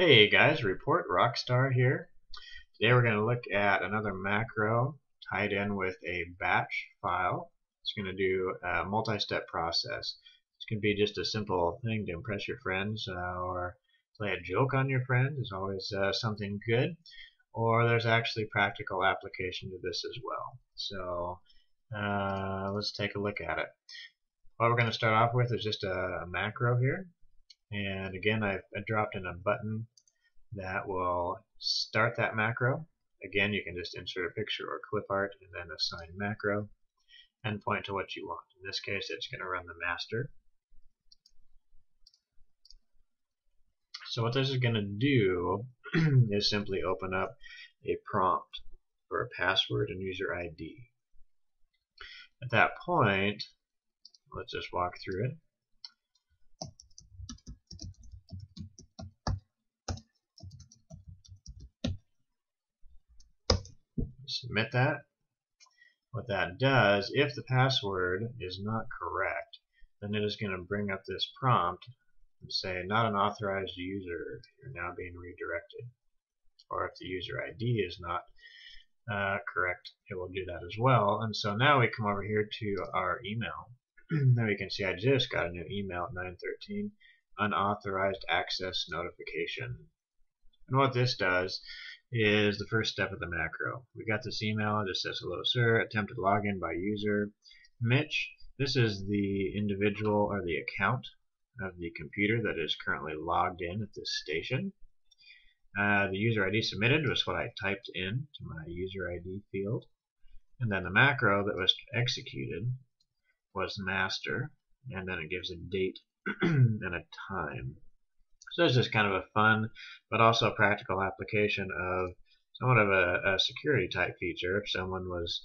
Hey guys, Report Rockstar here. Today we're going to look at another macro tied in with a batch file. It's going to do a multi-step process. This can be just a simple thing to impress your friends uh, or play a joke on your friends is always uh, something good. Or there's actually practical application to this as well. So uh, let's take a look at it. What we're going to start off with is just a macro here and again I've dropped in a button that will start that macro. Again you can just insert a picture or clip art and then assign macro and point to what you want. In this case it's going to run the master. So what this is going to do is simply open up a prompt for a password and user ID at that point let's just walk through it submit that. What that does, if the password is not correct, then it is going to bring up this prompt and say, not an authorized user, you're now being redirected. Or if the user ID is not uh, correct, it will do that as well. And so now we come over here to our email. now we can see I just got a new email at 913, unauthorized access notification. And what this does is the first step of the macro. We got this email, it just says hello sir, attempted login by user Mitch. This is the individual or the account of the computer that is currently logged in at this station. Uh, the user ID submitted was what I typed in to my user ID field. And then the macro that was executed was master, and then it gives a date and a time. So it's just kind of a fun, but also practical application of somewhat of a, a security type feature. If someone was,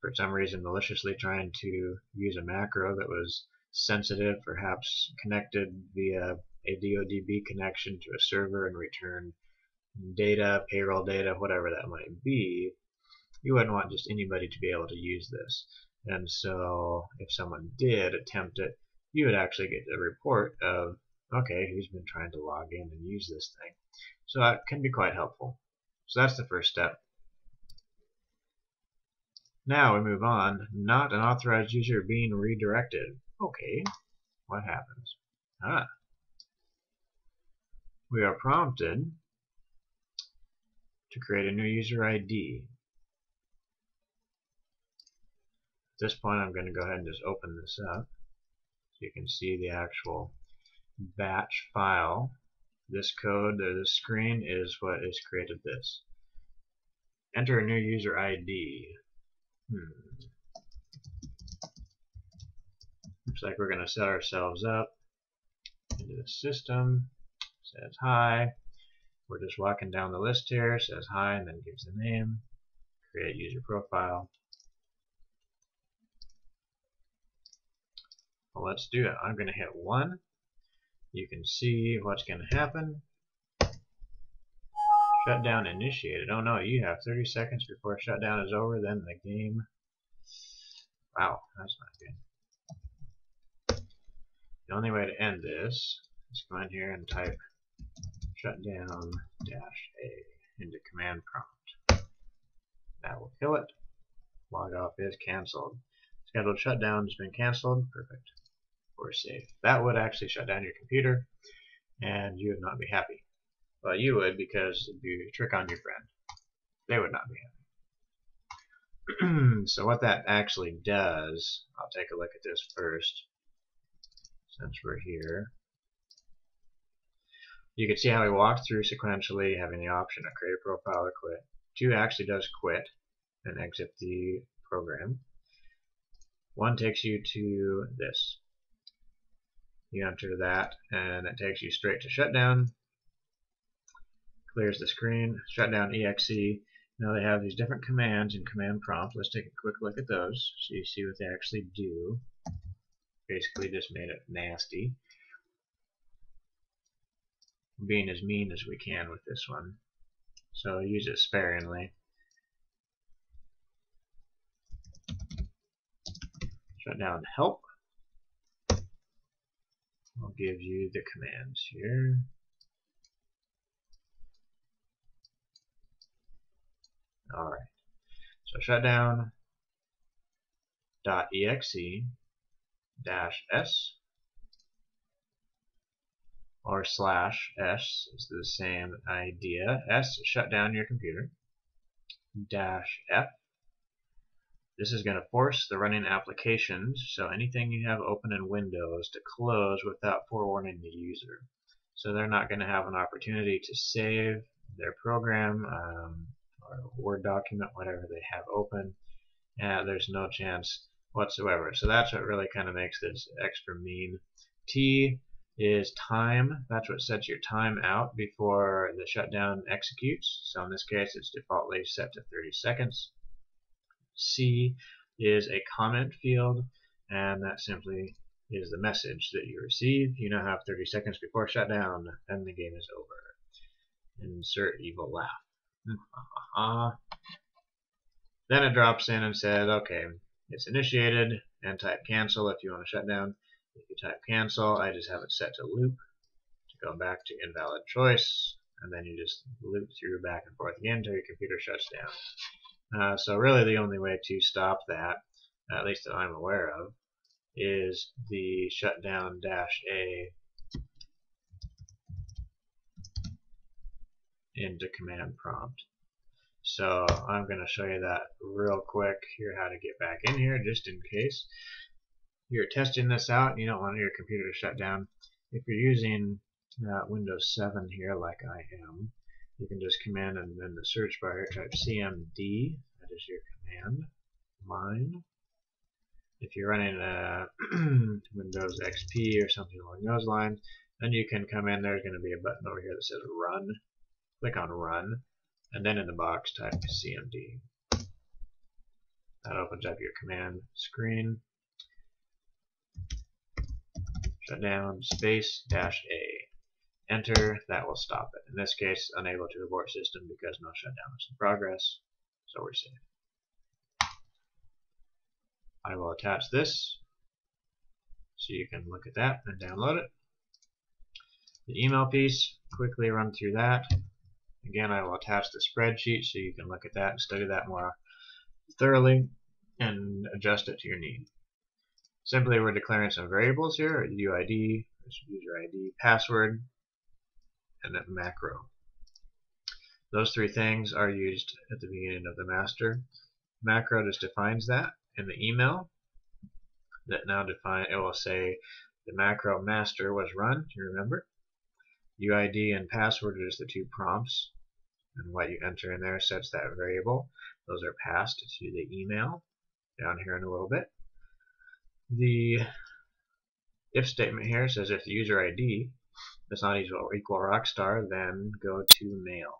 for some reason, maliciously trying to use a macro that was sensitive, perhaps connected via ADODB connection to a server and return data, payroll data, whatever that might be, you wouldn't want just anybody to be able to use this. And so if someone did attempt it, you would actually get a report of okay, who's been trying to log in and use this thing. So that can be quite helpful. So that's the first step. Now we move on. Not an authorized user being redirected. Okay, what happens? Ah. We are prompted to create a new user ID. At this point I'm going to go ahead and just open this up so you can see the actual batch file. This code, uh, this screen is what has created this. Enter a new user ID. Hmm. Looks like we're going to set ourselves up into the system. Says hi. We're just walking down the list here. Says hi and then gives the name. Create user profile. Well, let's do it. I'm going to hit 1 you can see what's going to happen. Shutdown initiated. Oh no, you have 30 seconds before shutdown is over, then the game. Wow, that's not good. The only way to end this is go in here and type shutdown dash A into command prompt. That will kill it. Log off is canceled. Scheduled shutdown has been canceled. Perfect That would actually shut down your computer and you would not be happy. Well, you would because it'd be a trick on your friend. They would not be happy. so what that actually does, I'll take a look at this first since we're here. You can see how we walked through sequentially having the option of create a profile or quit. 2 actually does quit and exit the program. 1 takes you to this. You enter that and it takes you straight to shutdown. Clears the screen. Shutdown exe. Now they have these different commands in command prompt. Let's take a quick look at those so you see what they actually do. Basically just made it nasty. Being as mean as we can with this one. So use it sparingly. Shut down help. I'll give you the commands here. Alright. So shutdown dot exe dash s or slash s is the same idea. S shut down your computer dash f this is going to force the running applications, so anything you have open in Windows, to close without forewarning the user. So they're not going to have an opportunity to save their program um, or Word document, whatever they have open. and there's no chance whatsoever. So that's what really kind of makes this extra mean. T is time. That's what sets your time out before the shutdown executes. So in this case, it's defaultly set to 30 seconds. C is a comment field, and that simply is the message that you receive. You now have 30 seconds before shutdown, and the game is over. Insert evil laugh. then it drops in and says, okay, it's initiated, and type cancel if you want to shut down. If you type cancel, I just have it set to loop to go back to invalid choice, and then you just loop through back and forth again until your computer shuts down. Uh, so really the only way to stop that, at least that I'm aware of, is the shutdown dash A into command prompt. So I'm going to show you that real quick here how to get back in here just in case you're testing this out and you don't want your computer to shut down. If you're using uh, Windows 7 here like I am, you can just command and then the search bar here type cmd, that is your command line. If you're running uh, a Windows XP or something along those lines, then you can come in, there's going to be a button over here that says run. Click on run, and then in the box type cmd. That opens up your command screen. Shut down space dash A enter, that will stop it. In this case, unable to abort system because no shutdown is in progress, so we're safe. I will attach this so you can look at that and download it. The email piece, quickly run through that. Again, I will attach the spreadsheet so you can look at that and study that more thoroughly and adjust it to your need. Simply, we're declaring some variables here, UID, user ID, password, and a macro. Those three things are used at the beginning of the master. Macro just defines that in the email that now define it will say the macro master was run, you remember? UID and password is the two prompts and what you enter in there sets that variable. Those are passed to the email down here in a little bit. The if statement here says if the user ID does not equal, equal rockstar, then go to mail.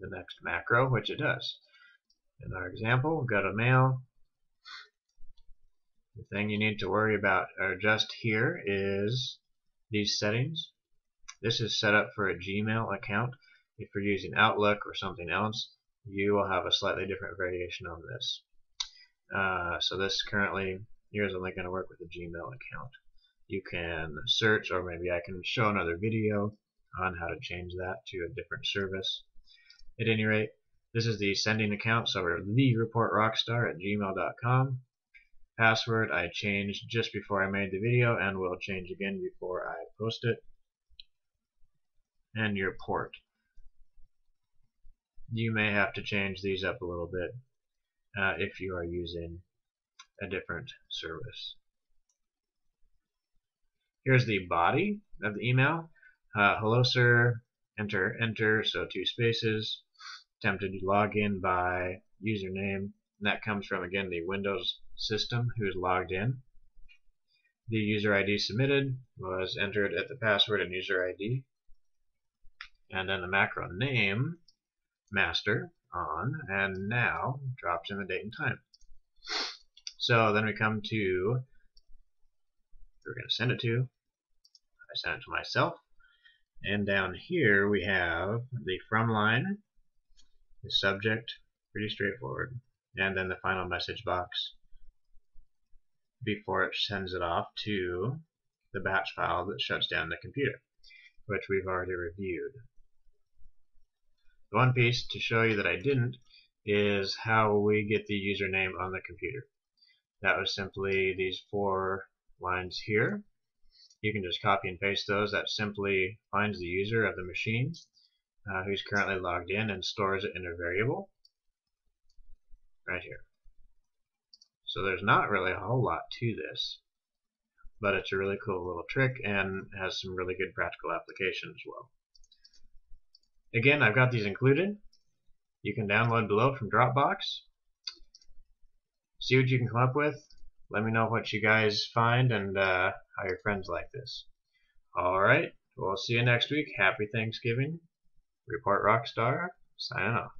The next macro, which it does. In our example, go to mail. The thing you need to worry about or adjust here is these settings. This is set up for a Gmail account. If you're using Outlook or something else, you will have a slightly different variation on this. Uh, so this currently, here is only going to work with a Gmail account you can search or maybe I can show another video on how to change that to a different service. At any rate, this is the sending account, so we're thereportrockstar at gmail.com. Password I changed just before I made the video and will change again before I post it. And your port. You may have to change these up a little bit uh, if you are using a different service. Here's the body of the email. Uh, hello, sir. Enter, enter. So two spaces. Attempted to log in by username. And that comes from, again, the Windows system who's logged in. The user ID submitted was entered at the password and user ID. And then the macro name, master, on, and now drops in the date and time. So then we come to we're going to send it to. I sent it to myself. And down here we have the from line, the subject, pretty straightforward, and then the final message box before it sends it off to the batch file that shuts down the computer, which we've already reviewed. The one piece to show you that I didn't is how we get the username on the computer. That was simply these four lines here. You can just copy and paste those. That simply finds the user of the machine uh, who's currently logged in and stores it in a variable right here. So there's not really a whole lot to this, but it's a really cool little trick and has some really good practical application as well. Again, I've got these included. You can download below from Dropbox. See what you can come up with. Let me know what you guys find and uh, how your friends like this. Alright, we'll see you next week. Happy Thanksgiving. Report Rockstar, signing off.